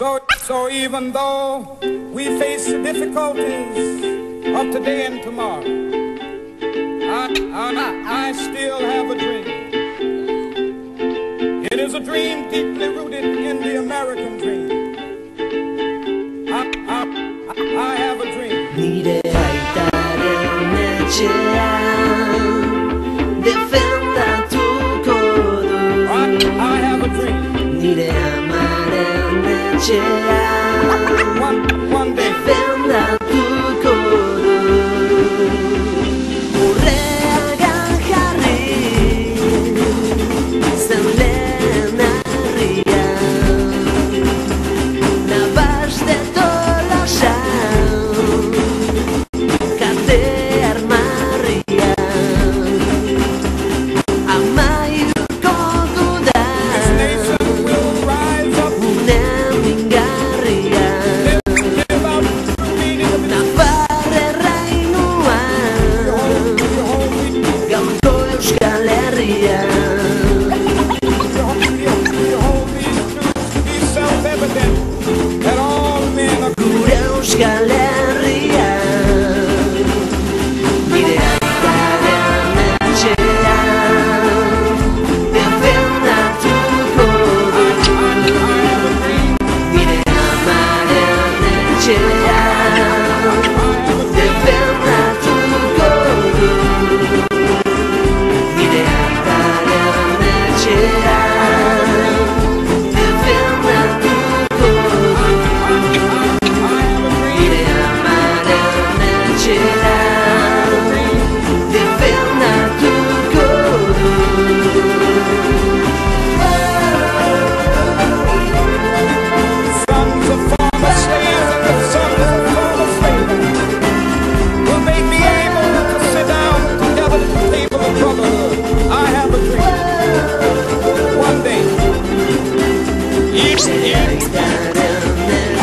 So, so even though we face the difficulties of today and tomorrow, I, I, I still have a dream. It is a dream deeply rooted in the American dream. I, I, I have a dream. shit.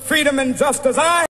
freedom and justice. I